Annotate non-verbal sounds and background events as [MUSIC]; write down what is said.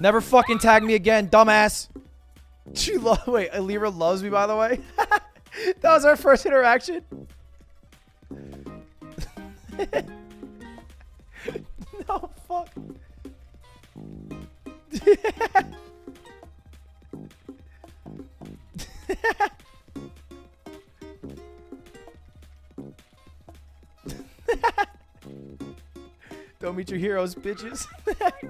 Never fucking tag me again, dumbass. She lo- [LAUGHS] wait, Alira loves me by the way. [LAUGHS] that was our first interaction. [LAUGHS] no fuck. Don't meet your heroes, bitches. [LAUGHS]